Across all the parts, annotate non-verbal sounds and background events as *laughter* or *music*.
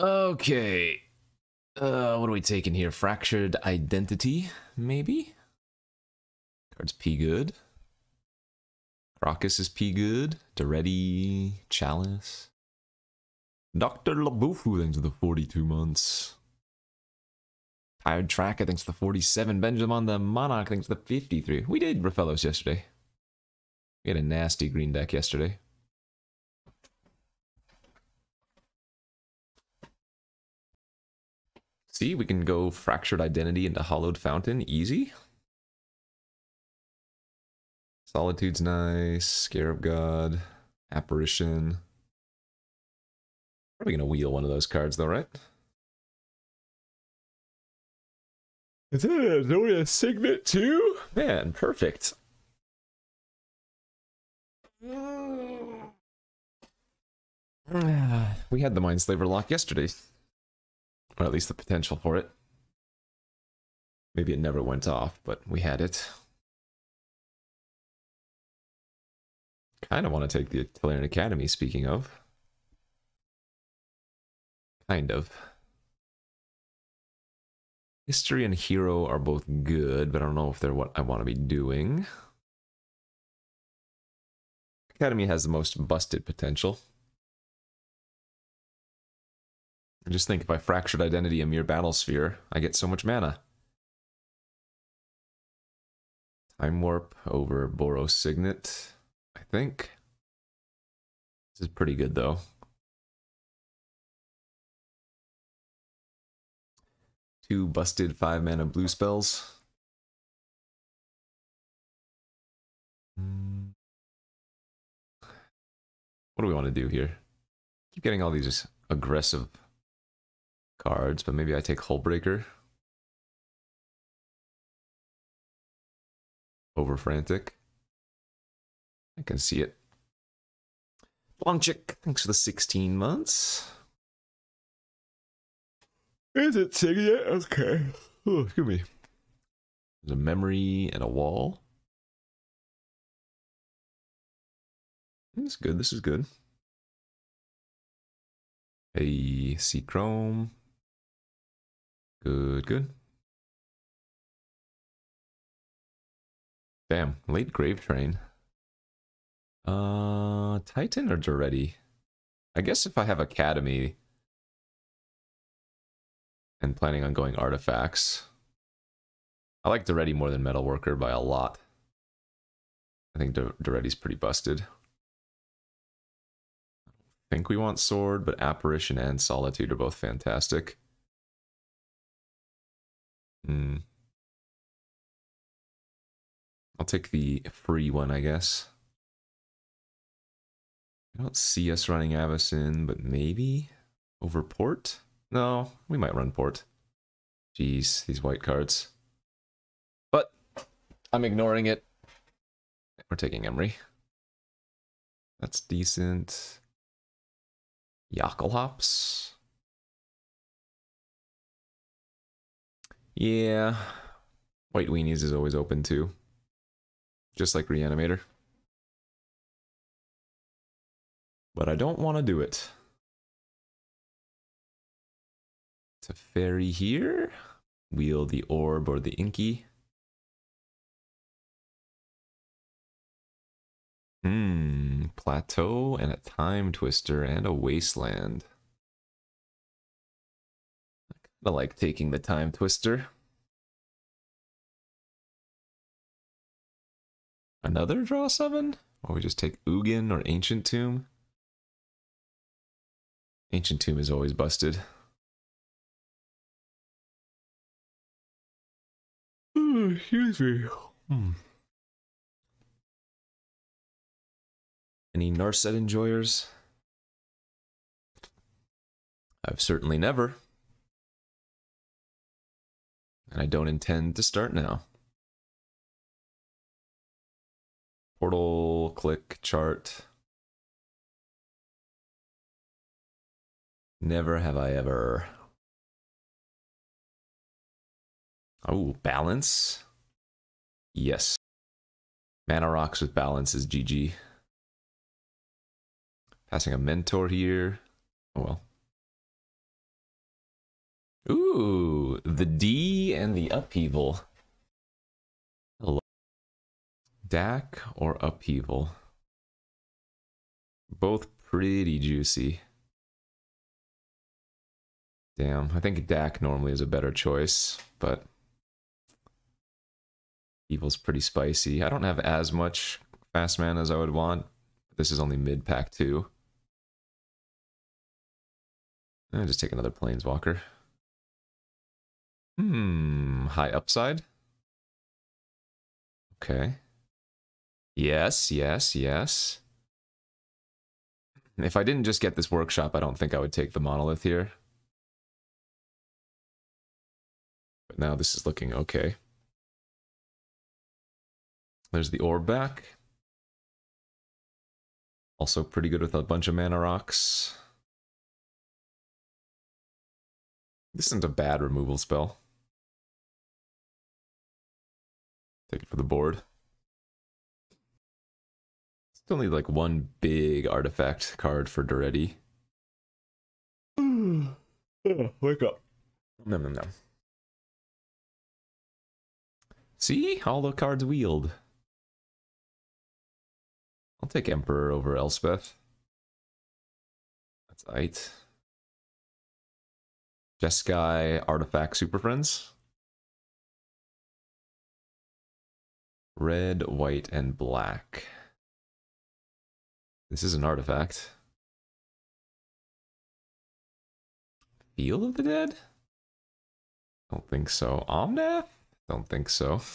Okay. Uh, what are we taking here? Fractured Identity, maybe? Cards P good. Crocus is P good. Daretti, Chalice. Dr. Labufu, thanks for the 42 months. Tired Track, I think, the 47. Benjamin the Monarch, thanks the 53. We did Rofellos yesterday. We had a nasty green deck yesterday. See, we can go Fractured Identity into Hallowed Fountain, easy. Solitude's nice, Scarab God, Apparition. Probably gonna wheel one of those cards though, right? Is it a Signet too? Man, perfect. *sighs* We had the Mindslaver lock yesterday. Or at least the potential for it. Maybe it never went off, but we had it. Kind of want to take the Tolarian Academy, speaking of. Kind of. History and Hero are both good, but I don't know if they're what I want to be doing. Academy has the most busted potential. I just think if I fractured identity a Myr battle sphere, I get so much mana. Time warp over Boros Signet, I think. This is pretty good though. Two busted five mana blue spells. What do we want to do here? Keep getting all these aggressive cards, but maybe I take Hullbreaker. Over Frantic. I can see it. Blonchik, thanks for the 16 months. Is it singing yet? Okay. Oh, excuse me. There's a memory and a wall. This is good. This is good. A C Chrome. Good, good. Damn, late grave train. Uh, Titan or Daretti? I guess if I have Academy and planning on going Artifacts, I like Daretti more than Metalworker by a lot. I think Daretti's pretty busted. I think we want Sword, but Apparition and Solitude are both fantastic. Hmm. I'll take the free one, I guess. I don't see us running Avacyn, but maybe over port? No, we might run port. Jeez, these white cards. But I'm ignoring it. We're taking Emry. That's decent. Yakelhops. Yeah. White weenies is always open too. Just like Reanimator. But I don't want to do it. Teferi here. Wheel the orb or the inky. Hmm, plateau and a time twister and a wasteland. I like taking the time twister. Another draw seven? Or we just take Ugin or Ancient Tomb? Ancient Tomb is always busted. Oh, excuse me. Hmm. Any Narset enjoyers? I've certainly never. And I don't intend to start now. Portal, click, chart. Never have I ever. Oh, balance? Yes. Mana rocks with balance is GG. Passing a mentor here. Oh well. Ooh, the D and the upheaval. Hello. Dack or upheaval? Both pretty juicy. Damn, I think Dack normally is a better choice, but Evil's pretty spicy. I don't have as much fast mana as I would want. This is only mid pack too. I'll eh, just take another Planeswalker. Hmm, high upside. Okay. Yes, yes, yes. If I didn't just get this workshop, I don't think I would take the monolith here. But now this is looking okay. There's the orb back. Also pretty good with a bunch of mana rocks. This isn't a bad removal spell. Take it for the board. Still need like one big artifact card for Daretti. *sighs* Wake up. No, no, no. See? All the cards wheeled. I'll take Emperor over Elspeth. That's eight. Jeskai Artifact Super Friends. Red, white, and black. This is an artifact. Field of the Dead? Don't think so. Omnath? Don't think so. *laughs*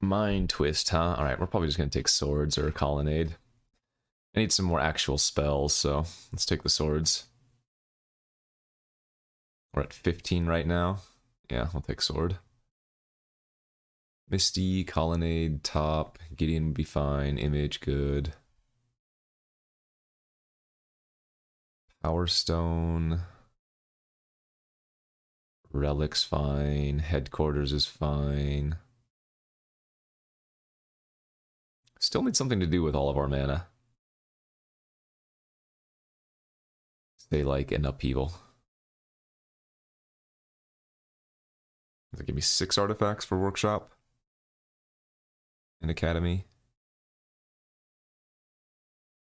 Mind Twist, huh? Alright, we're probably just gonna take swords or a colonnade. I need some more actual spells, so let's take the swords. We're at 15 right now. Yeah, I'll take sword. Misty, Colonnade, top. Gideon would be fine. Image, good. Power Stone. Relic's fine. Headquarters is fine. Still need something to do with all of our mana. They like an upheaval. Does it give me six artifacts for workshop? And academy?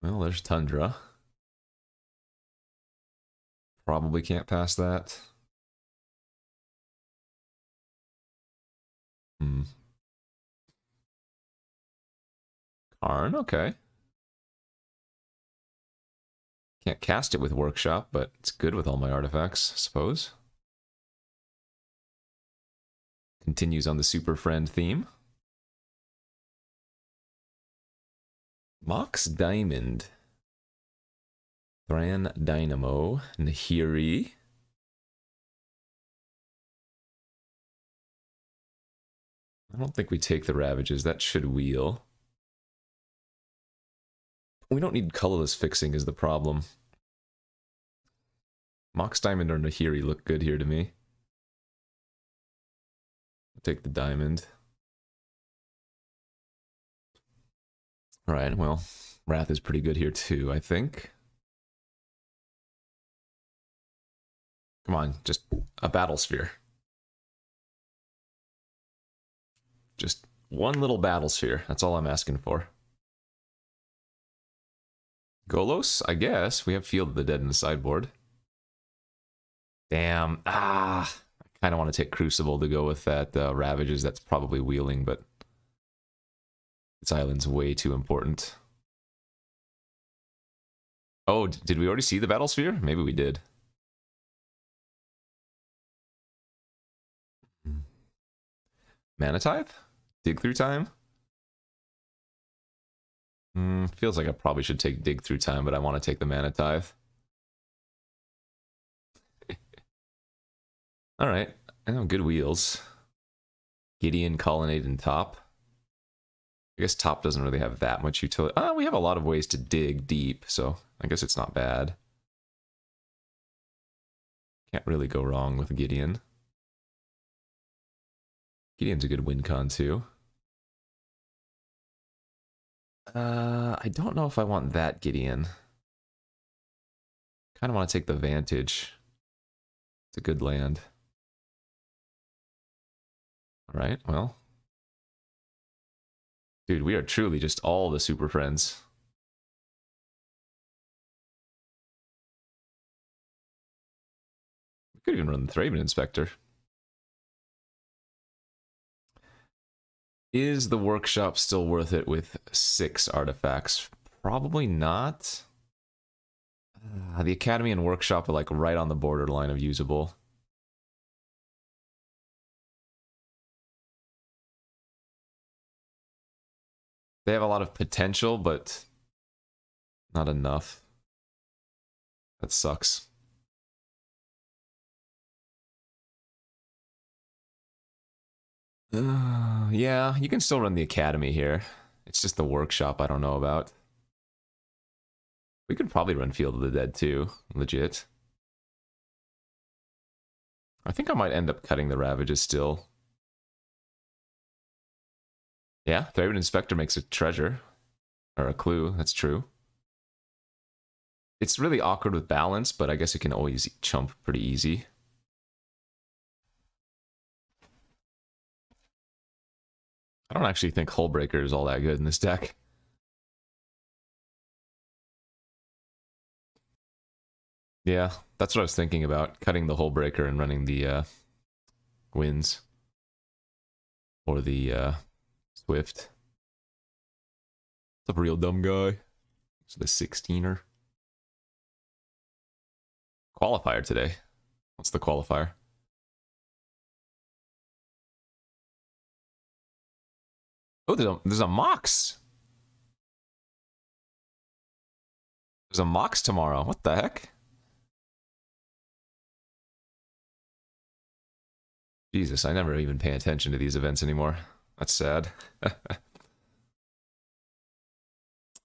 Well, there's Tundra. Probably can't pass that. Hmm. Karn, okay. Can't cast it with Workshop, but it's good with all my artifacts, I suppose. Continues on the Super Friend theme. Mox Diamond. Thran Dynamo. Nahiri. I don't think we take the Ravages. That should wheel. We don't need colorless fixing is the problem. Mox Diamond or Nahiri look good here to me. Take the diamond. Alright, well, Wrath is pretty good here too, I think. Come on, just a battle sphere. Just one little battle sphere. That's all I'm asking for. Golos, I guess. We have Field of the Dead in the sideboard. Damn. Ah. I kind of want to take Crucible to go with that uh, Ravages. That's probably wheeling, but this island's way too important. Oh, did we already see the Battle Sphere? Maybe we did. Mana Tithe? Dig through time? Mm, feels like I probably should take dig through time, but I want to take the mana tithe. All right, I know good wheels. Gideon, colonnade, and top. I guess top doesn't really have that much utility. Uh, we have a lot of ways to dig deep, so I guess it's not bad. Can't really go wrong with Gideon. Gideon's a good win con too. Uh, I don't know if I want that Gideon. Kind of want to take the vantage. It's a good land. All right, well. Dude, we are truly just all the super friends. We could even run the Thraben Inspector. Is the workshop still worth it with six artifacts? Probably not. Uh, the Academy and Workshop are like right on the borderline of usable. They have a lot of potential, but not enough. That sucks. Uh, yeah, you can still run the academy here. It's just the workshop I don't know about. We could probably run Field of the Dead too, legit. I think I might end up cutting the Ravages still. Yeah, Thraben Inspector makes a treasure. Or a clue, that's true. It's really awkward with balance, but I guess it can always chump pretty easy. I don't actually think Hullbreaker is all that good in this deck. Yeah, that's what I was thinking about, cutting the Hullbreaker and running the uh, Winds. Or the uh, Swift. It's a real dumb guy? It's the 16er. Qualifier today. What's the qualifier? Oh, there's a, there's a Mox. There's a Mox tomorrow. What the heck? Jesus, I never even pay attention to these events anymore. That's sad. *laughs*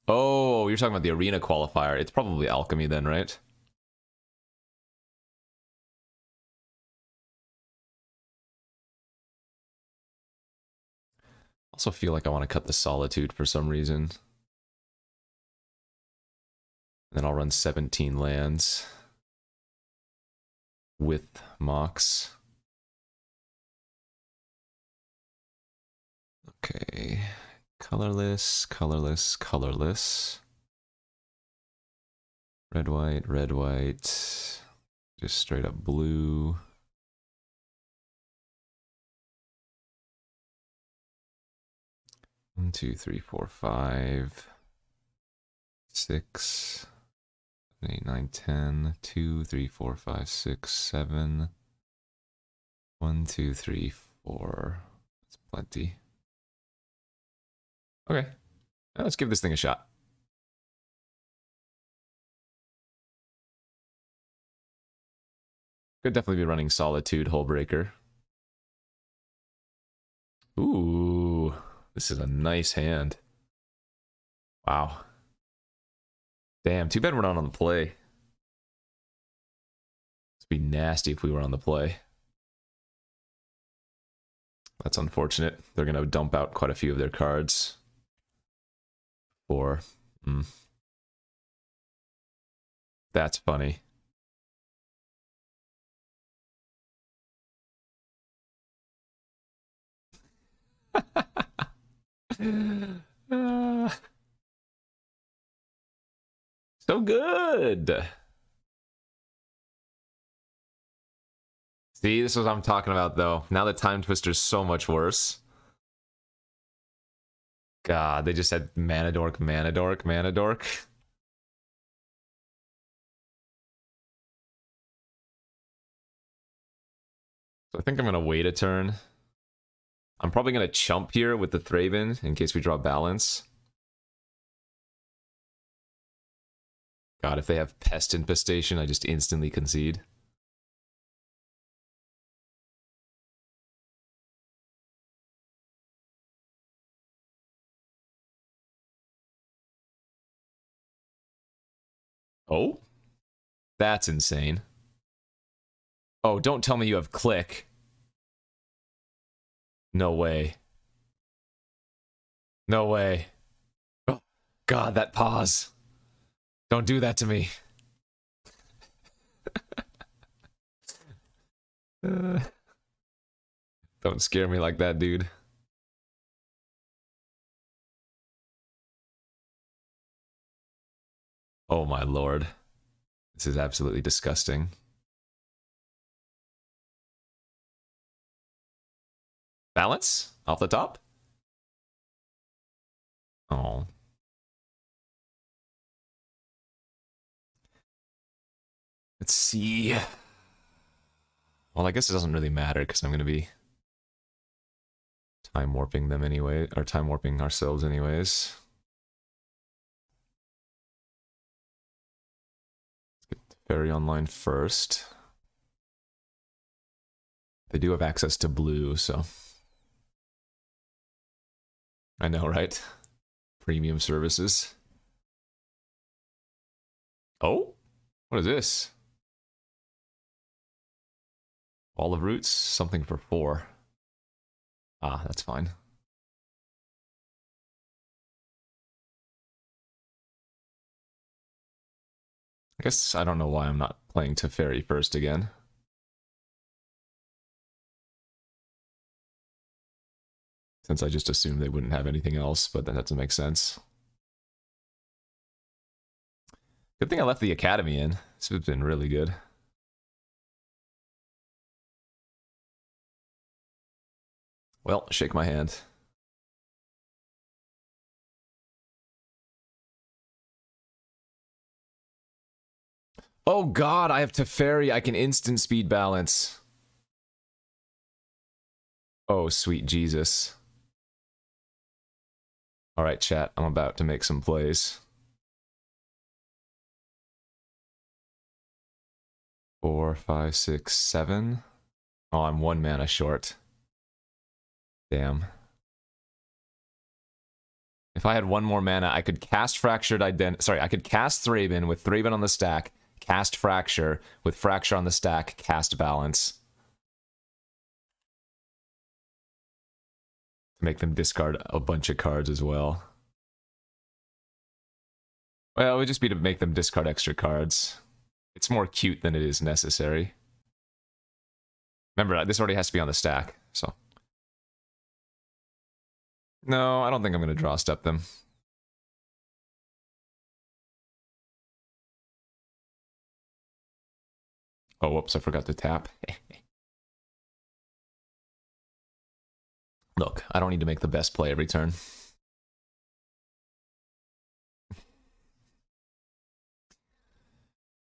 oh, you're talking about the arena qualifier. It's probably alchemy then, right? Also feel like I want to cut the solitude for some reason. And then I'll run 17 lands with Mox. Okay. Colorless, colorless, colorless. Red, white, red, white. Just straight up blue. One, two, three, four, five, six, eight, nine, ten. Two, three, four, five, six, seven. One, two, three, four. That's plenty. Okay. Now let's give this thing a shot. Could definitely be running Solitude Hullbreaker. Ooh. This is a nice hand. Wow. Damn, too bad we're not on the play. It'd be nasty if we were on the play. That's unfortunate. They're going to dump out quite a few of their cards. Mm. That's funny. Uh, *laughs* so good. See, this is what I'm talking about, though. Now the Time Twister's so much worse. God, they just said Manadork, Manadork, Manadork. So I think I'm going to wait a turn. I'm probably going to chump here with the Thraben in case we draw balance. God, if they have Pest Infestation, I just instantly concede. Oh? That's insane. Oh, don't tell me you have click. No way. No way. Oh, God, that pause. Don't do that to me. uh, *laughs* don't scare me like that, dude. Oh my lord. This is absolutely disgusting. Balance? Off the top? Oh. Let's see. Well, I guess it doesn't really matter because I'm going to be time warping them anyway, or time warping ourselves anyways. Ferry online first. They do have access to blue, so. I know, right? Premium services. Oh? What is this? Of roots, something for four. Ah, that's fine. I guess I don't know why I'm not playing Teferi first again. Since I just assumed they wouldn't have anything else, but that doesn't make sense. Good thing I left the academy in. This has been really good. Well, shake my hand. Oh god, I have Teferi. I can instant speed balance. Oh, sweet Jesus. Alright, chat. I'm about to make some plays. Four, five, six, seven. Oh, I'm one mana short. Damn. If I had one more mana, I could cast Fractured Identity. Sorry, I could cast Thraben with Thraben on the stack, cast Fracture with Fracture on the stack, cast Balance. To make them discard a bunch of cards as well. Well, it would just be to make them discard extra cards. It's more cute than it is necessary. Remember, this already has to be on the stack, so. No, I don't think I'm going to draw step them. Oh, whoops, I forgot to tap. *laughs* Look, I don't need to make the best play every turn.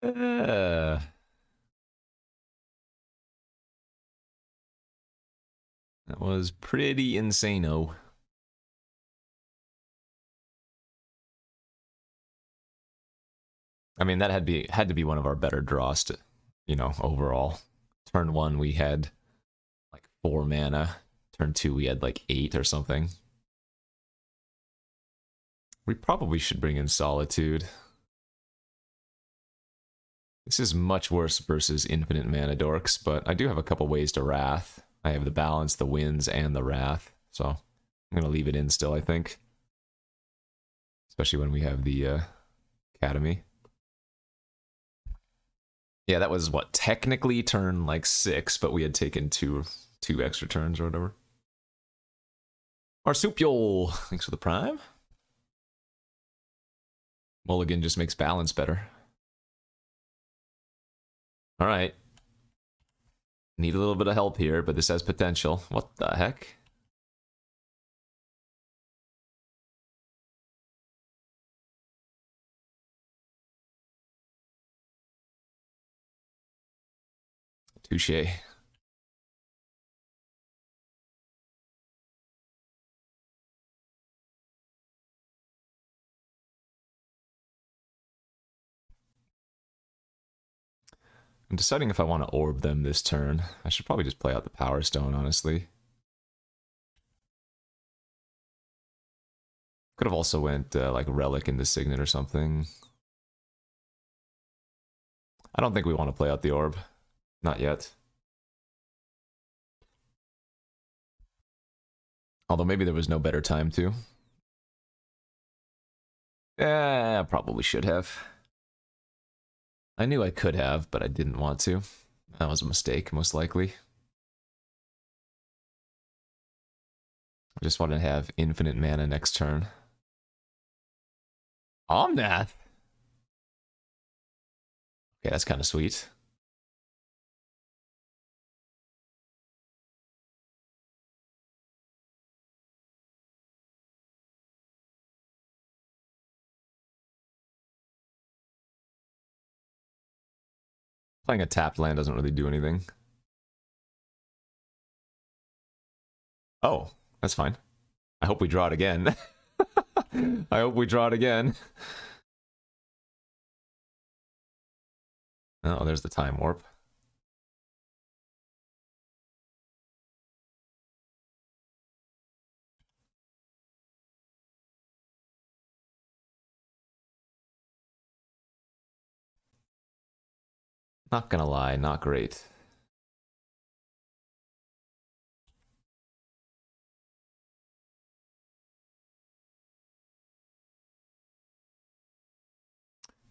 Uh... *sighs* That was pretty insane-o. I mean, that had be had to be one of our better draws to, you know, overall. Turn one we had like four mana. Turn two we had like eight or something. We probably should bring in Solitude. This is much worse versus Infinite Mana Dorks, but I do have a couple ways to Wrath. I have the Balance, the Winds, and the Wrath, so I'm going to leave it in still, I think. Especially when we have the uh, Academy. Yeah, that was what technically turn like six, but we had taken two two extra turns or whatever. Marsupial, thanks for the prime. Mulligan just makes balance better. All right. Need a little bit of help here, but this has potential. What the heck? Touche. I'm deciding if I want to orb them this turn. I should probably just play out the Power Stone, honestly. Could have also went uh, like Relic in the Signet or something. I don't think we want to play out the orb. Not yet. Although maybe there was no better time to. Yeah, I probably should have. I knew I could have, but I didn't want to. That was a mistake, most likely. I just want to have infinite mana next turn. Omnath? Okay, that's kind of sweet. Playing a tapped land doesn't really do anything. Oh, that's fine. I hope we draw it again. *laughs* I hope we draw it again. *laughs* Oh, there's the time warp. Not gonna lie, not great.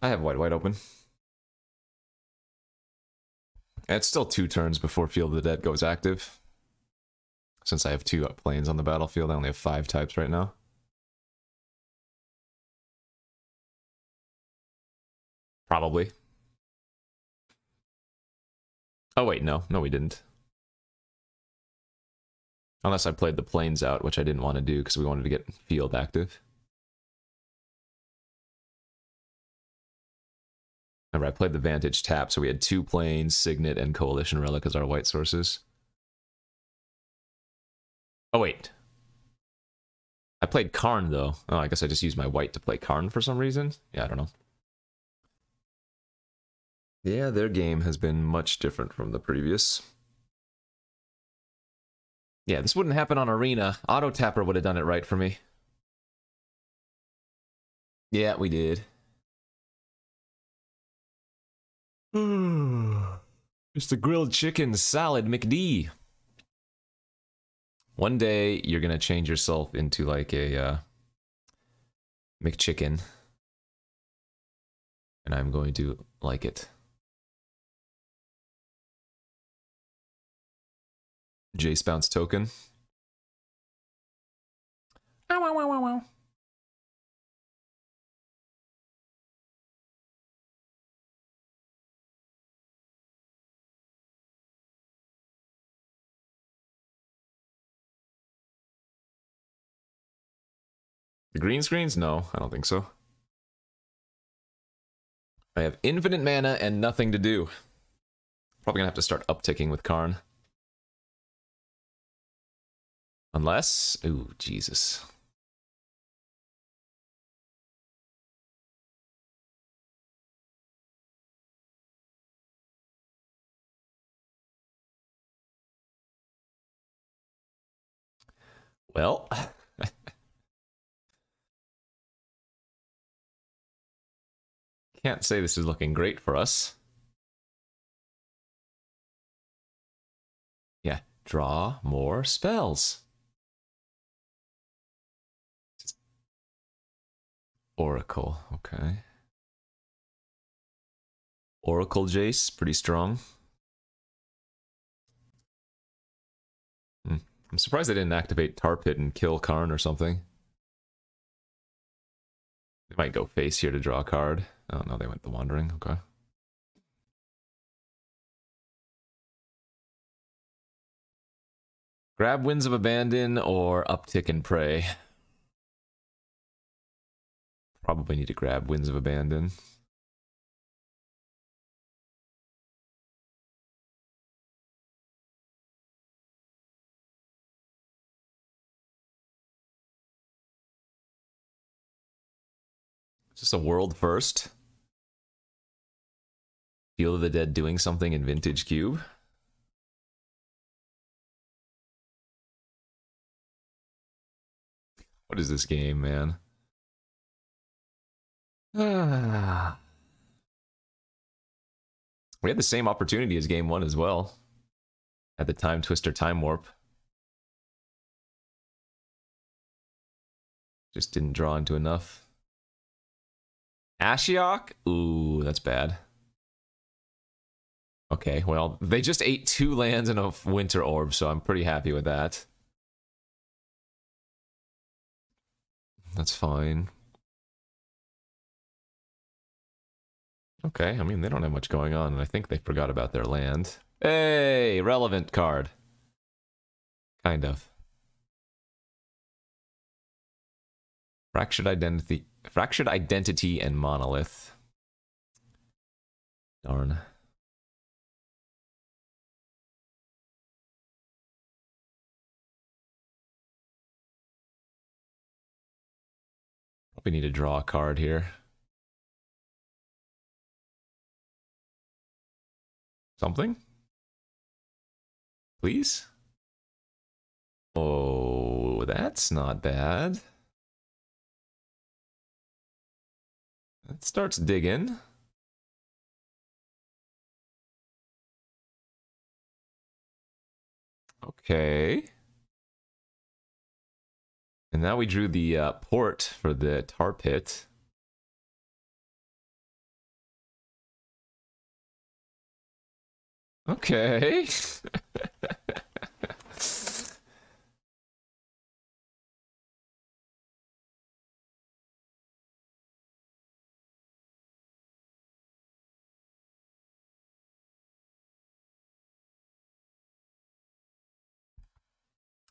I have white white open. it's still two turns before Field of the Dead goes active. Since I have two planes on the battlefield, I only have five types right now. Probably. Oh wait, no. No, we didn't. Unless I played the planes out, which I didn't want to do because we wanted to get field active. Remember, I played the Vantage tap, so we had two planes, Signet, and Coalition Relic as our white sources. Oh, wait. I played Karn, though. Oh, I guess I just used my white to play Karn for some reason. Yeah, I don't know. Yeah, their game has been much different from the previous. Yeah, this wouldn't happen on Arena. Auto Tapper would have done it right for me. Yeah, we did. *sighs* it's the grilled chicken salad McD. One day you're gonna change yourself into like a uh, McChicken, and I'm going to like it. Jace bounce token. Ow, ow, ow, ow, ow. The green screens? No, I don't think so. I have infinite mana and nothing to do. Probably gonna have to start upticking with Karn. Unless... Ooh, Jesus. Well... *laughs* Can't say this is looking great for us. Yeah, draw more spells. Oracle, okay. Oracle Jace, pretty strong. Hmm. I'm surprised they didn't activate Tar Pit and kill Karn or something. They might go face here to draw a card. Oh no, they went the Wandering, okay. Grab Winds of Abandon or Uptick and Pray. Probably need to grab Winds of Abandon. This a world first? Field of the Dead doing something in Vintage Cube? What is this game, man? Ah. we had the same opportunity as game one as well. At the time twister time warp. Just didn't draw into enough. Ashiok? Ooh, that's bad. Okay, well, they just ate two lands and a winter orb, so I'm pretty happy with that. That's fine. Okay, I mean, they don't have much going on, and I think they forgot about their land. Hey, relevant card. Kind of. Fractured identity, fractured identity, and monolith. Darn. Probably need to draw a card here. Something? Please? Oh, that's not bad. It starts digging. Okay. And now we drew the uh, port for the tar pit. Okay. *laughs*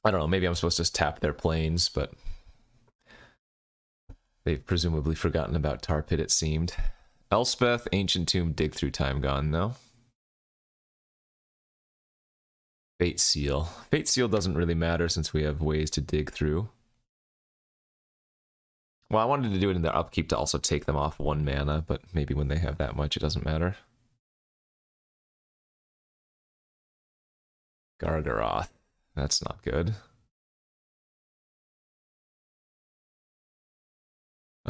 I don't know, maybe I'm supposed to tap their planes, but they've presumably forgotten about Tar Pit, it seemed. Elspeth, Ancient Tomb, Dig Through Time gone, though. Fate Seal. Fate Seal doesn't really matter since we have ways to dig through. Well, I wanted to do it in their upkeep to also take them off one mana, but maybe when they have that much, it doesn't matter. Gargaroth. That's not good.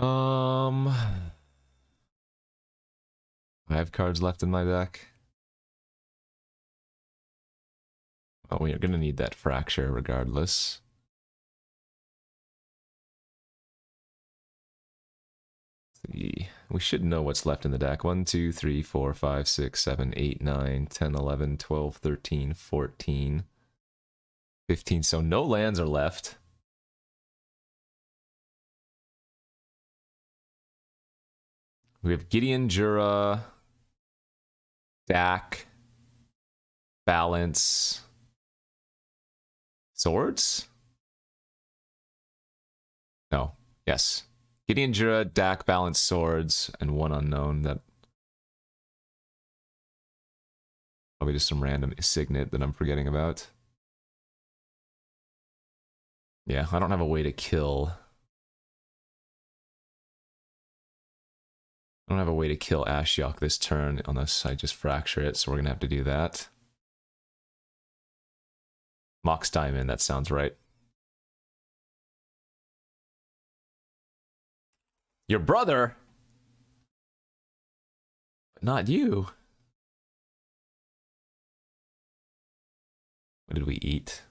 Um... Five cards left in my deck. Oh, we are going to need that fracture regardless. We should know what's left in the deck. 1, 2, 3, 4, 5, 6, 7, 8, 9, 10, 11, 12, 13, 14, 15. So no lands are left. We have Gideon, Jura, Dack, Balance, Swords? No. Yes. Gideon Jura, Dack, Balance, Swords, and one unknown that probably just some random signet that I'm forgetting about. Yeah, I don't have a way to kill. I don't have a way to kill Ashiok this turn unless I just fracture it, so we're gonna have to do that. Mox Diamond, that sounds right. Your brother? But not you. What did we eat?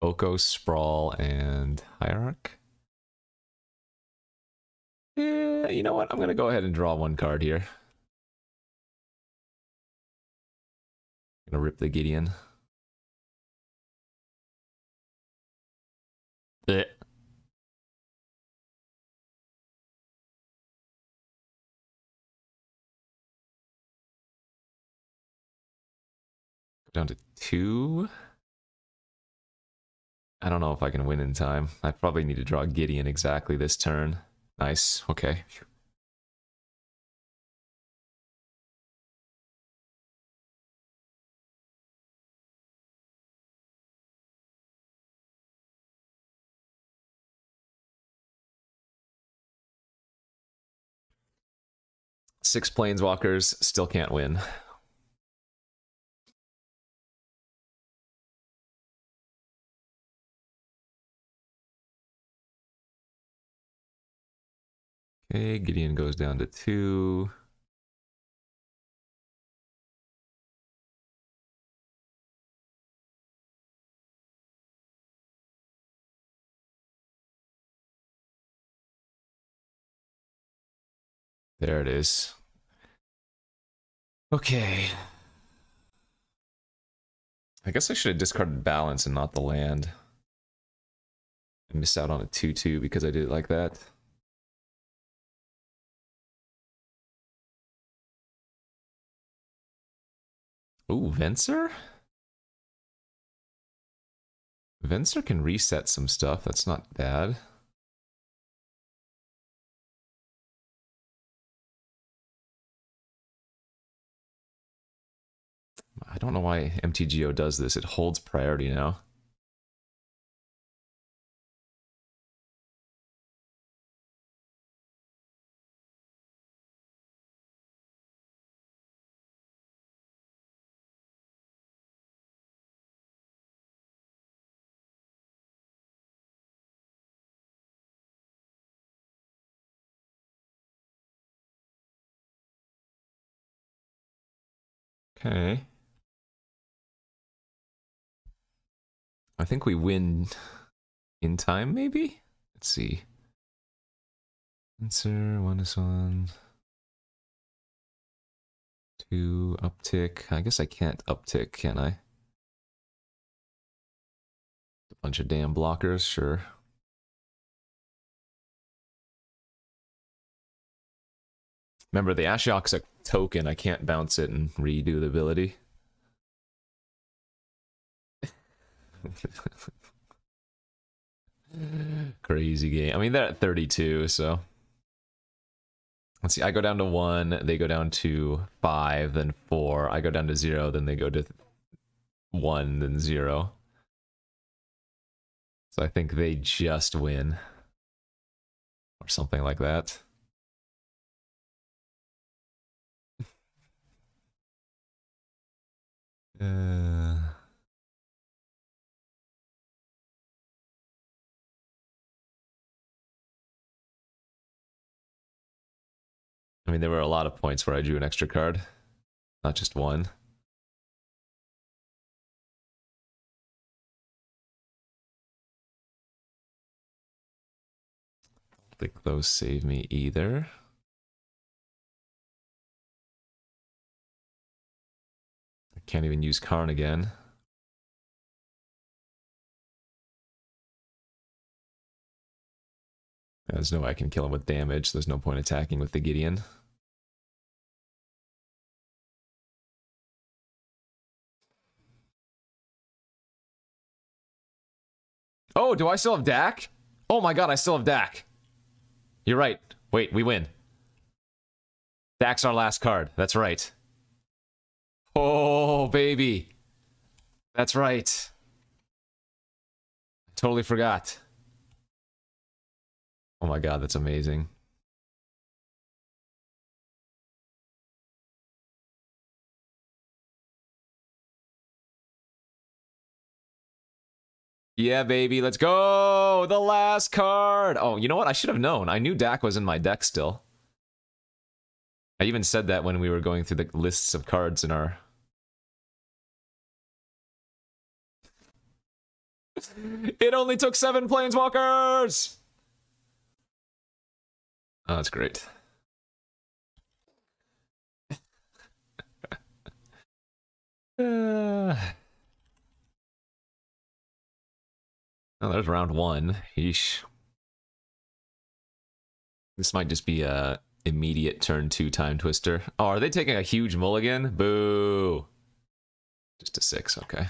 Oko, Sprawl, and Hierarch? Yeah, you know what? I'm going to go ahead and draw one card here. I'm going to rip the Gideon. Blech. Down to two. I don't know if I can win in time. I probably need to draw Gideon exactly this turn. Nice. Okay. Six planeswalkers still can't win. Okay, Gideon goes down to two. There it is. Okay. I guess I should have discarded balance and not the land. I missed out on a 2-2 because I did it like that. Ooh, Venser? Venser can reset some stuff. That's not bad. I don't know why MTGO does this. It holds priority now. Okay. I think we win *laughs* in time, maybe? Let's see. Answer, one is one. Two, uptick. I guess I can't uptick, can I? A bunch of damn blockers, sure. Remember, the Ashiok's a token. I can't bounce it and redo the ability. *laughs* Crazy game. I mean, they're at 32, so. Let's see. I go down to one. They go down to five, then four. I go down to zero. Then they go to one, then zero. So I think they just win. Or something like that. *laughs* uh... I mean, there were a lot of points where I drew an extra card, not just one. Think those save me either. I can't even use Karn again. There's no way I can kill him with damage. There's no point attacking with the Gideon. Oh, do I still have Dack? Oh my god, I still have Dack. You're right. Wait, we win. Dack's our last card. That's right. Oh, baby. That's right. Totally forgot. Oh my god, that's amazing. Yeah, baby, let's go! The last card! Oh, you know what? I should have known. I knew Dack was in my deck still. I even said that when we were going through the lists of cards in our... *laughs* it only took seven Planeswalkers! Oh, that's great. *laughs* uh... Oh, there's round one. Yeesh. This might just be a immediate turn two time twister. Oh, are they taking a huge mulligan? Boo. Just a six, okay.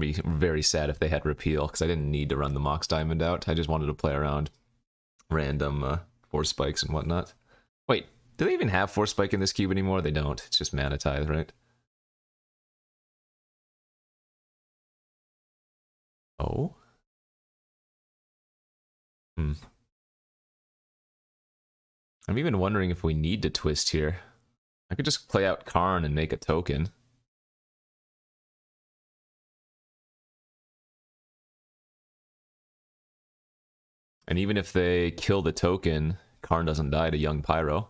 Be very sad if they had repeal because I didn't need to run the Mox Diamond out. I just wanted to play around random uh, force spikes and whatnot. Wait, do they even have force spike in this cube anymore? They don't. It's just mana tithe, right? Oh. Hmm. I'm even wondering if we need to twist here. I could just play out Karn and make a token. And even if they kill the token, Karn doesn't die to Young Pyro.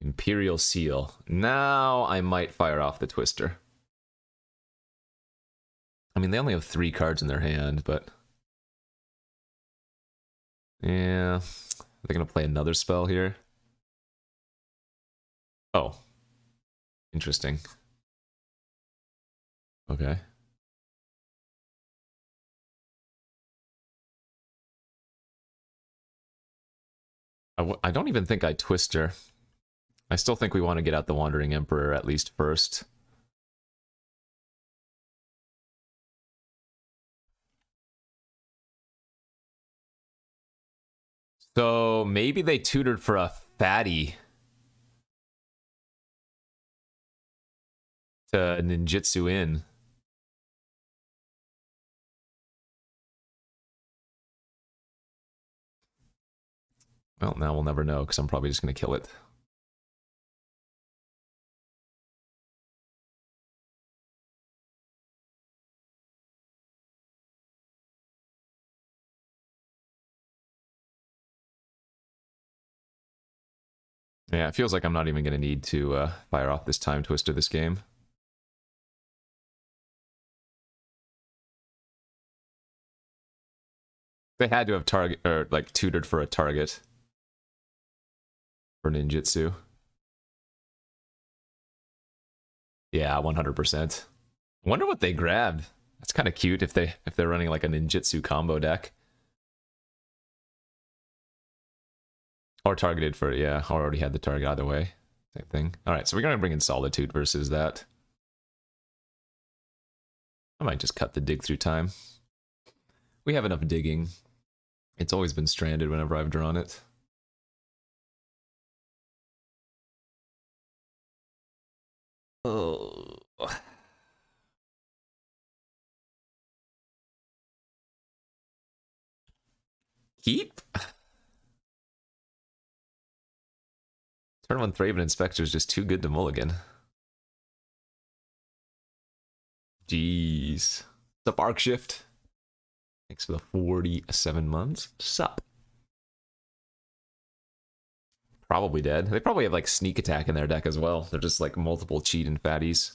Imperial Seal. Now I might fire off the Twister. I mean, they only have three cards in their hand, but yeah, they're gonna play another spell here. Oh, interesting. Okay. I w- I don't even think I Twister. I still think we want to get out the Wandering Emperor at least first. So maybe they tutored for a fatty to ninjutsu in. Well, now we'll never know because I'm probably just going to kill it. Yeah, it feels like I'm not even going to need to uh, fire off this time twister this game. They had to have target or like tutored for a target for ninjutsu. Yeah, 100%. Wonder what they grabbed. That's kind of cute if they if they're running like a ninjutsu combo deck. Or targeted for, yeah, already had the target either way. Same thing. All right, so we're going to bring in Solitude versus that. I might just cut the dig through time. We have enough digging. It's always been stranded whenever I've drawn it. Oh. Keep? Turn one Thraben Inspector is just too good to mulligan. Jeez. The Arc Shift. Thanks for the 47 months. Sup. Probably dead. They probably have like sneak attack in their deck as well. They're just like multiple cheat and fatties.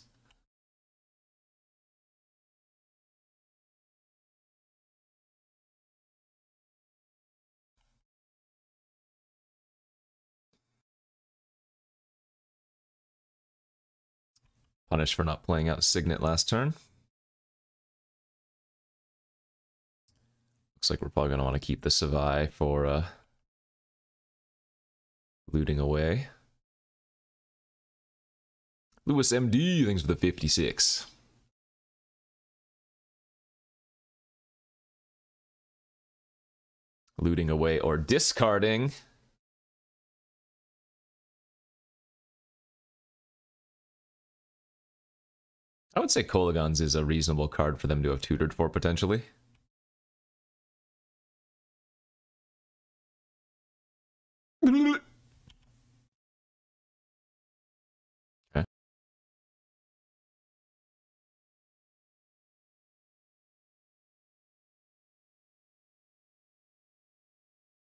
Punished for not playing out Signet last turn. Looks like we're probably going to want to keep the Savai for uh, looting away. Lewis MD, thanks for the 56. Looting away or discarding. I would say Kolaghan's is a reasonable card for them to have tutored for potentially.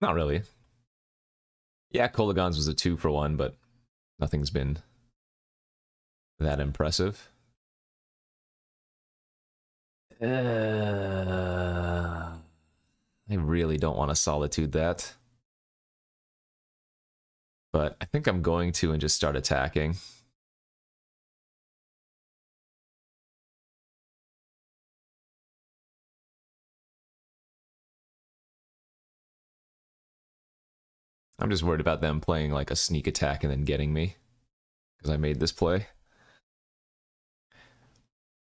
Not really. Yeah, Kolaghan's was a two for one, but nothing's been that impressive. Uh, I really don't want to solitude that. But I think I'm going to and just start attacking. I'm just worried about them playing like a sneak attack and then getting me. Because I made this play.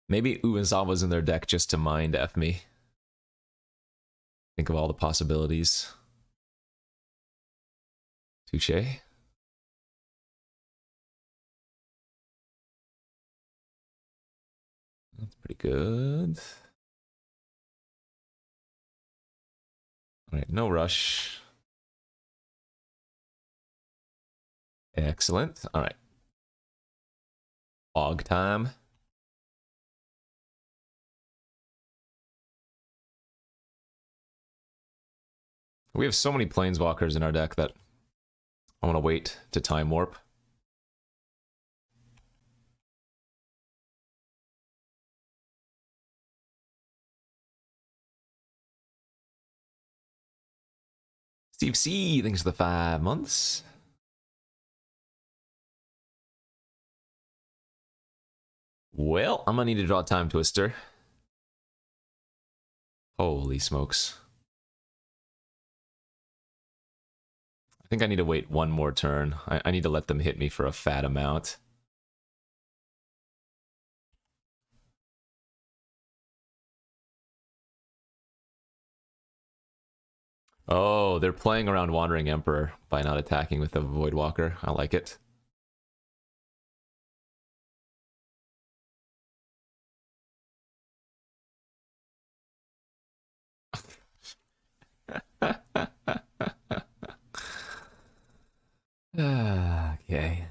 Maybe Umezawa's in their deck just to mind F me. Think of all the possibilities. Touche. That's pretty good. All right, no rush. Excellent. All right. fog time. We have so many planeswalkers in our deck that I want to wait to time warp. Steve C, thanks for the five months. Well, I'm gonna need to draw time twister. Holy smokes. I think I need to wait one more turn. I, I need to let them hit me for a fat amount. Oh, they're playing around Wandering Emperor by not attacking with the Voidwalker. I like it. Okay.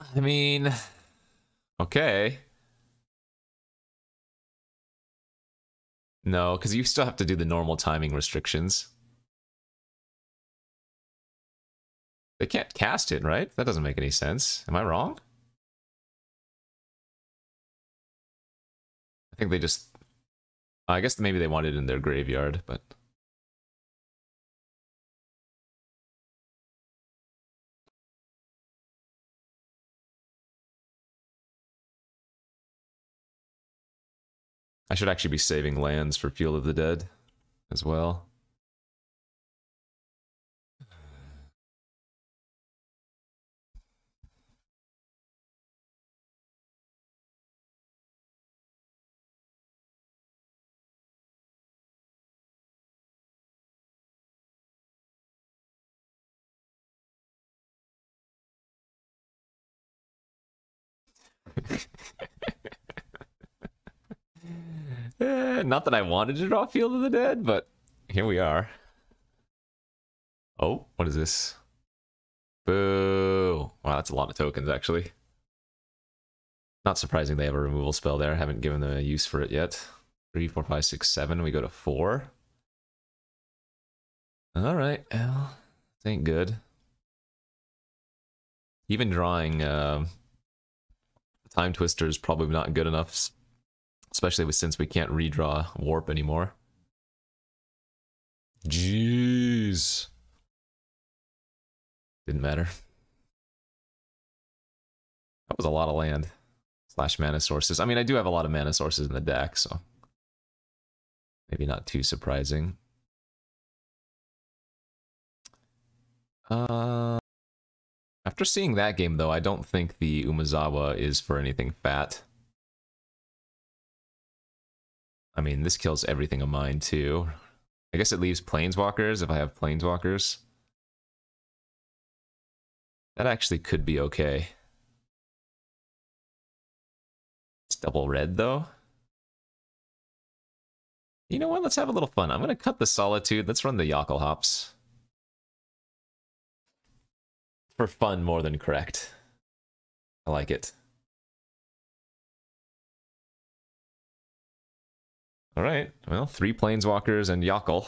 I mean, okay. No, because you still have to do the normal timing restrictions. They can't cast it, right? That doesn't make any sense. Am I wrong? I think they just... I guess maybe they want it in their graveyard, but... I should actually be saving lands for Field of the Dead as well. *laughs* Eh, not that I wanted to draw Field of the Dead, but here we are. Oh, what is this? Boo. Wow, that's a lot of tokens, actually. Not surprising they have a removal spell there. Haven't given them a use for it yet. Three, four, five, six, seven. We go to four. All right. Well, ain't good. Even drawing uh, Time Twister is probably not good enough Especially since we can't redraw warp anymore. Jeez. Didn't matter. That was a lot of land. Slash mana sources. I mean, I do have a lot of mana sources in the deck, so... Maybe not too surprising. Uh, after seeing that game, though, I don't think the Umezawa is for anything fat. I mean, this kills everything of mine too. I guess it leaves planeswalkers if I have planeswalkers. That actually could be okay. It's double red though. You know what? Let's have a little fun. I'm going to cut the Solitude. Let's run the Jokulhaups. For fun more than correct. I like it. All right. Well, three planeswalkers and Yockle.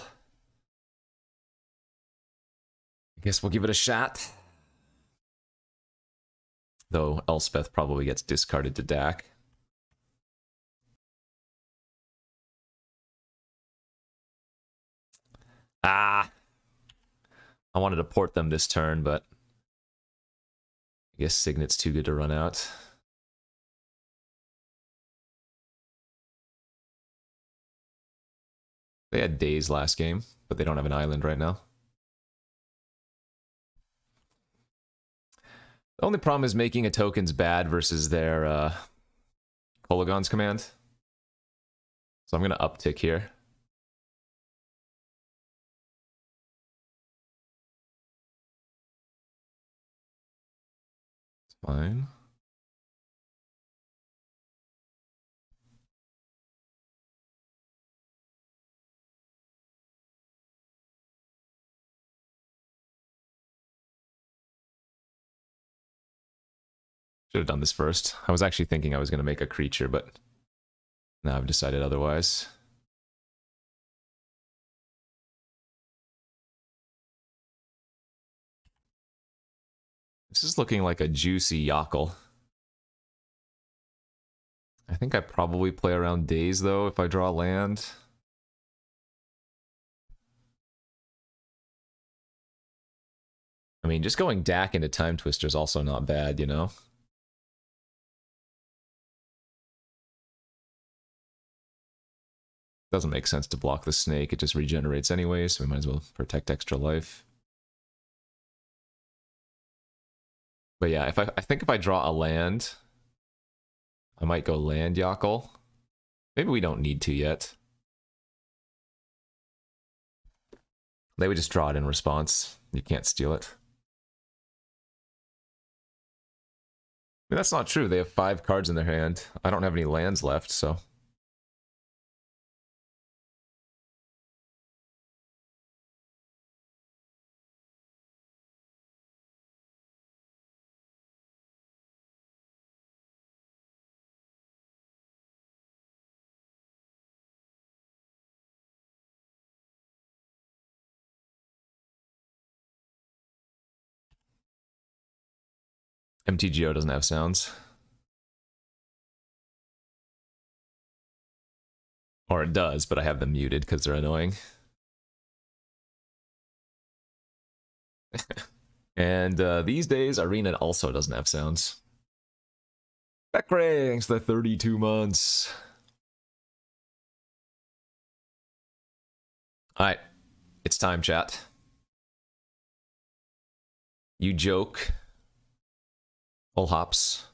I guess we'll give it a shot. Though Elspeth probably gets discarded to Dack. Ah! I wanted to port them this turn, but I guess Signet's too good to run out. They had Daze last game, but they don't have an island right now. The only problem is making a token's bad versus their uh, Kolaghan's command. So I'm going to uptick here. It's fine. Should have done this first. I was actually thinking I was going to make a creature, but now I've decided otherwise. This is looking like a juicy Yakel. I think I probably play around Daze, though, if I draw land. I mean, just going Dack into Time Twister is also not bad, you know? Doesn't make sense to block the snake, it just regenerates anyway, so we might as well protect extra life. But yeah, if I, I think if I draw a land, I might go land Yakel. Maybe we don't need to yet. They would just draw it in response. You can't steal it. I mean, that's not true. They have five cards in their hand. I don't have any lands left, so... MTGO doesn't have sounds. Or it does, but I have them muted because they're annoying. *laughs* and uh, these days, Arena also doesn't have sounds. Back ranks the 32 months. Alright, it's time, chat. You joke all hops.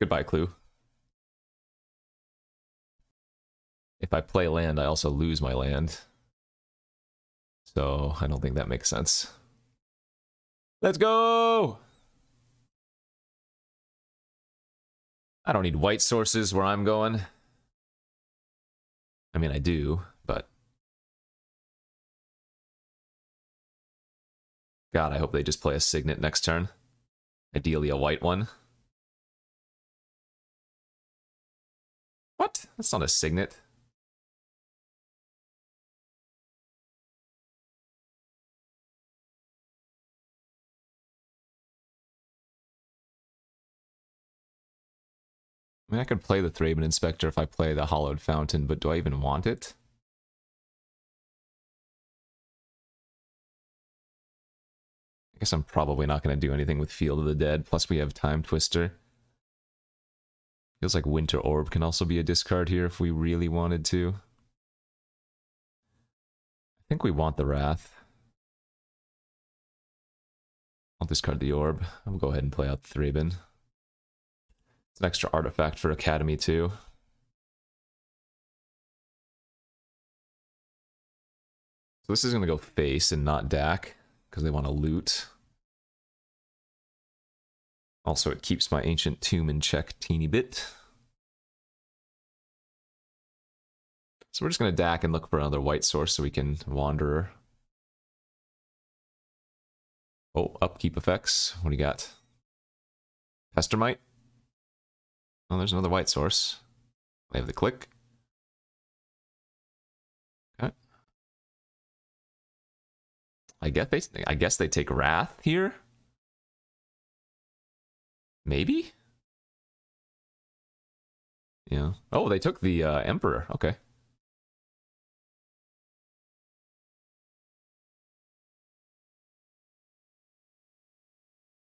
Goodbye, Clue. If I play land, I also lose my land. So I don't think that makes sense. Let's go! I don't need white sources where I'm going. I mean, I do, but... God, I hope they just play a Signet next turn. Ideally a white one. What? That's not a Signet. Mean, I could play the Thraben Inspector if I play the Hallowed Fountain, but do I even want it? I guess I'm probably not going to do anything with Field of the Dead, plus we have Time Twister. Feels like Winter Orb can also be a discard here if we really wanted to. I think we want the Wrath. I'll discard the Orb. I'll go ahead and play out the Thraben. It's an extra artifact for Academy too. So this is going to go face and not Dack because they want to loot. Also, it keeps my Ancient Tomb in check teeny bit. So we're just going to Dack and look for another white source so we can Wanderer. Oh, upkeep effects. What do you got? Pestermite? Oh, there's another white source. We have the click. Okay. I guess they I guess they take Wrath here. Maybe? Yeah. Oh, they took the uh, Emperor. Okay.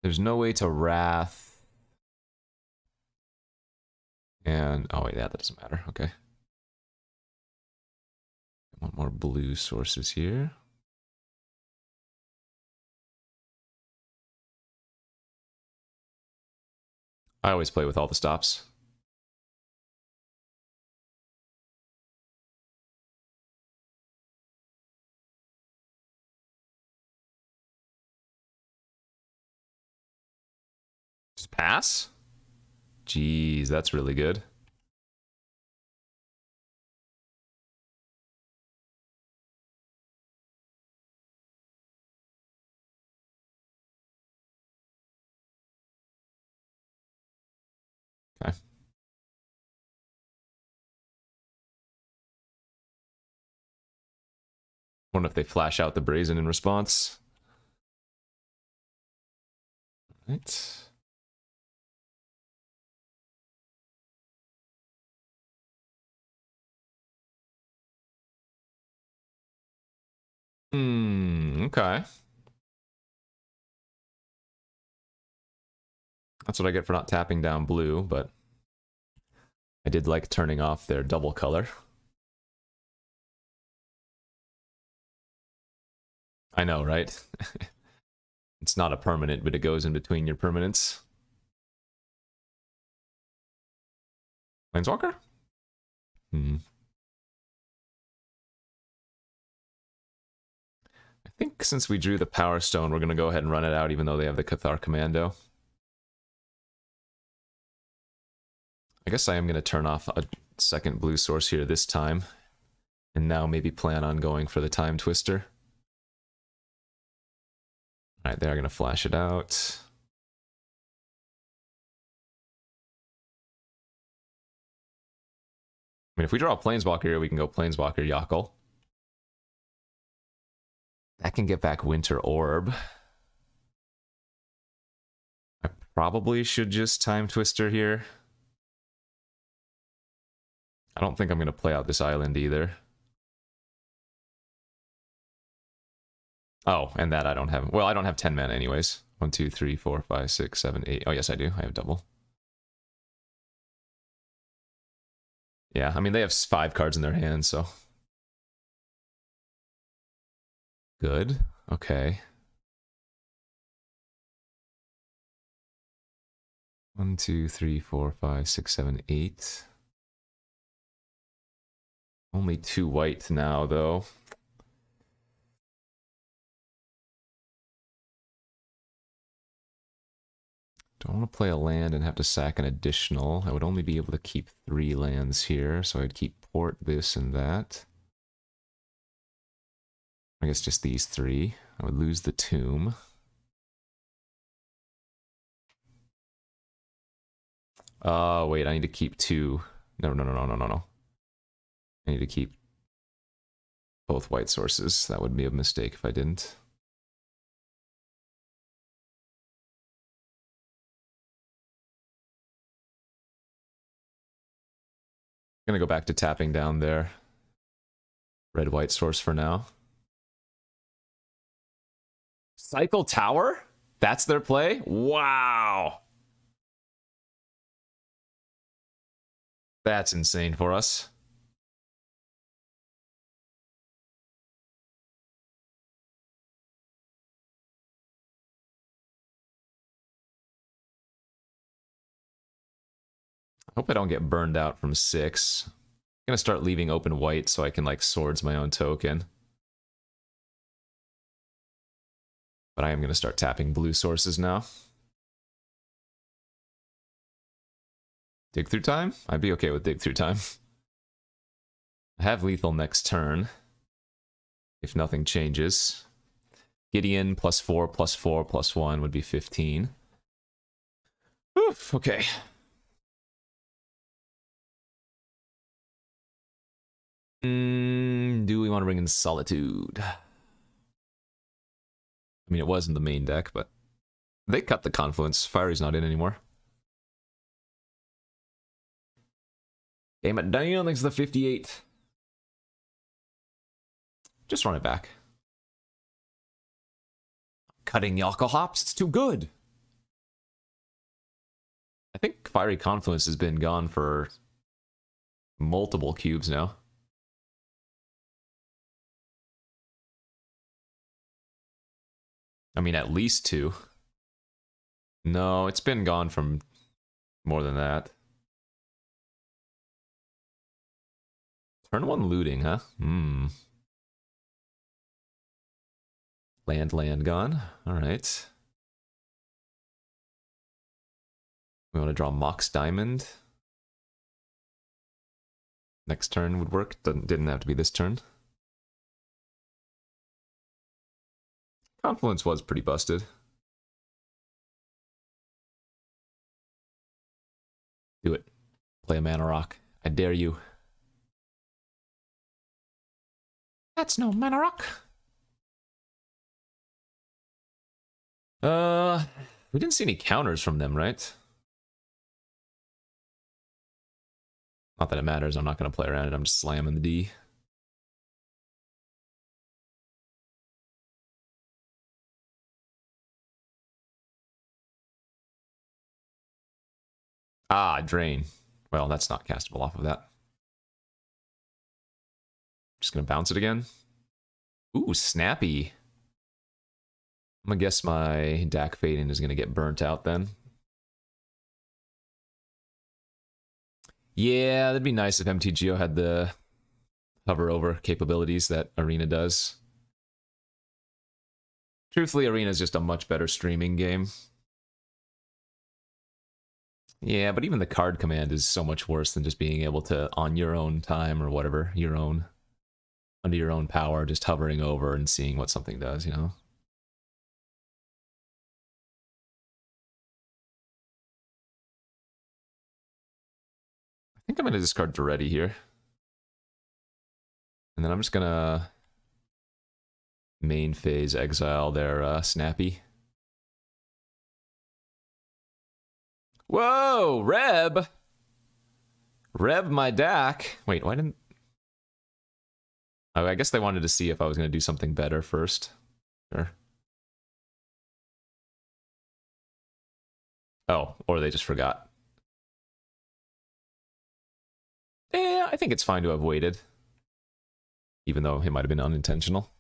There's no way to Wrath and, oh wait, yeah, that doesn't matter. Okay. I want more blue sources here. I always play with all the stops. Just pass? Jeez, that's really good. Okay. Wonder if they flash out the brazen in response. All right. Hmm, okay. That's what I get for not tapping down blue, but I did like turning off their double color. I know, right? *laughs* it's not a permanent, but it goes in between your permanents. Planeswalker? Hmm. Think since we drew the Power Stone, we're going to go ahead and run it out, even though they have the Cathar Commando. I guess I am going to turn off a second blue source here this time. And now maybe plan on going for the Time Twister. Alright, they are going to flash it out. I mean, if we draw a Planeswalker here, we can go Planeswalker Yakel. That can get back Winter Orb. I probably should just Time Twister here. I don't think I'm going to play out this island either. Oh, and that I don't have. Well, I don't have 10 mana anyways. 1, 2, 3, 4, 5, 6, 7, 8. Oh, yes, I do. I have double. Yeah, I mean, they have five cards in their hand, so. Good. Okay. One, two, three, four, five, six, seven, eight. Only two white now, though. Don't want to play a land and have to sack an additional. I would only be able to keep three lands here, so I'd keep port this and that. I guess just these three. I would lose the tomb. Oh, wait, I need to keep two. No, no, no, no, no, no, no. I need to keep both white sources. That would be a mistake if I didn't. I'm gonna go back to tapping down there. Red-white source for now. Cycle Tower? That's their play? Wow. That's insane for us. I hope I don't get burned out from six. I'm gonna start leaving open white so I can like swords my own token. But I am gonna start tapping blue sources now. Dig through time? I'd be okay with dig through time. I *laughs* have lethal next turn. If nothing changes. Gideon plus 4 plus 4 plus 1 would be 15. Oof, okay. Mm, do we want to bring in Solitude? I mean, it was in the main deck, but they cut the Confluence. Fiery's not in anymore. Damn it, Daniel thanks the 58. Just run it back. Cutting Jokulhaups, it's too good. I think Fiery Confluence has been gone for multiple cubes now. I mean, at least two. No, it's been gone from more than that. Turn one looting, huh? Hmm. Land, land gone. All right. We want to draw Mox Diamond. Next turn would work. Didn't have to be this turn. Confluence was pretty busted. Do it. Play a mana rock. I dare you. That's no mana rock. Uh, we didn't see any counters from them, right? Not that it matters. I'm not going to play around it. I'm just slamming the D. Ah, drain. Well, that's not castable off of that. Just gonna bounce it again. Ooh, snappy. I'm gonna guess my Dack Fayden is gonna get burnt out then. Yeah, that'd be nice if MTGO had the hover over capabilities that Arena does. Truthfully, Arena is just a much better streaming game. Yeah, but even the card command is so much worse than just being able to, on your own time or whatever, your own, under your own power, just hovering over and seeing what something does, you know? I think I'm to discard Daretti here. And then I'm just going to main phase exile their uh, Snappy. Whoa, Reb! Reb my Dack. Wait, why didn't... Oh, I guess they wanted to see if I was going to do something better first. Sure. Oh, or they just forgot. Yeah, I think it's fine to have waited. Even though it might have been unintentional.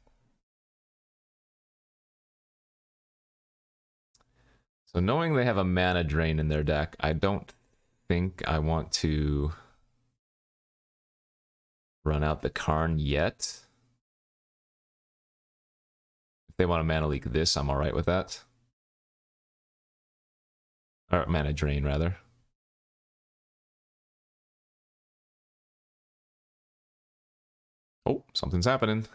So knowing they have a mana drain in their deck, I don't think I want to run out the Karn yet. If they want to mana leak this, I'm alright with that. Or mana drain, rather. Oh, something's happening.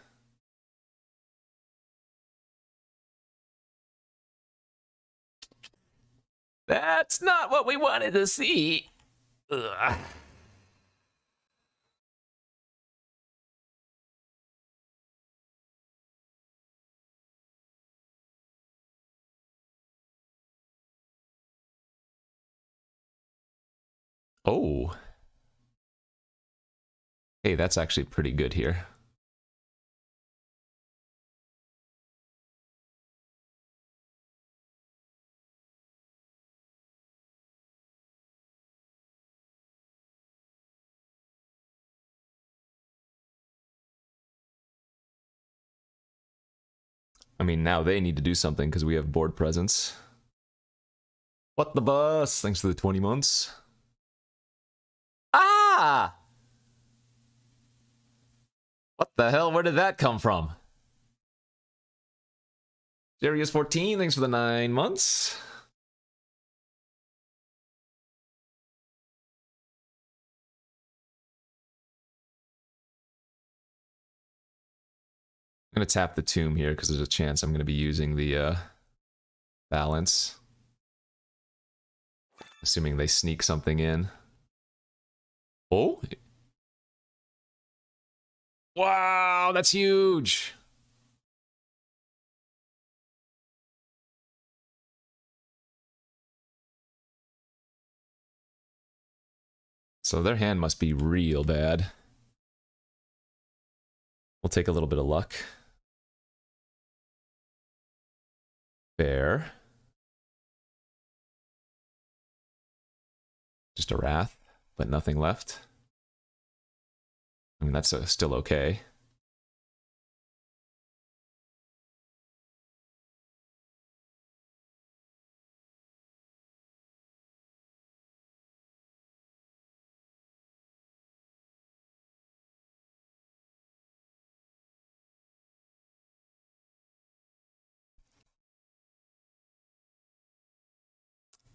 That's not what we wanted to see. Ugh. Oh. Hey, that's actually pretty good here. I mean, now they need to do something because we have board presence. What the bus? Thanks for the 20 months. Ah! What the hell? Where did that come from? Jarius14, thanks for the nine months. I'm to tap the tomb here because there's a chance I'm to be using the uh, balance. Assuming they sneak something in. Oh? Wow, that's huge! So their hand must be real bad. We'll take a little bit of luck. Fair. Just a wrath, but nothing left. I mean, that's uh, still okay.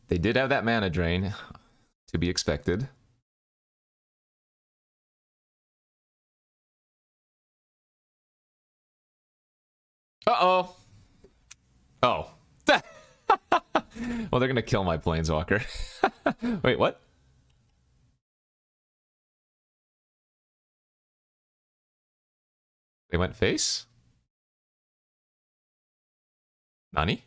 They did have that mana drain, to be expected. Uh-oh. Oh. *laughs* well, they're gonna kill my planeswalker. *laughs* Wait, what? They went face? Nani?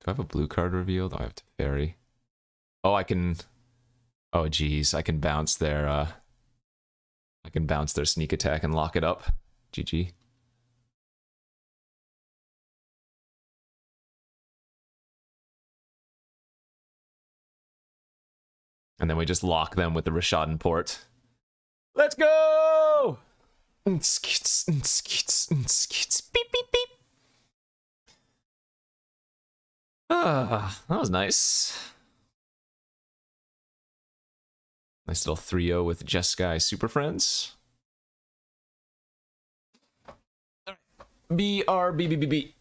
Do I have a blue card revealed? I have to fairy. Oh, I can... Oh, geez. I can bounce their, uh... I can bounce their sneak attack and lock it up. GG. And then we just lock them with the Rishadan port. Let's go! Beep, beep, beep. Ah, that was nice. Nice little 3-0 with Jeskai Super Friends. B R B B B B.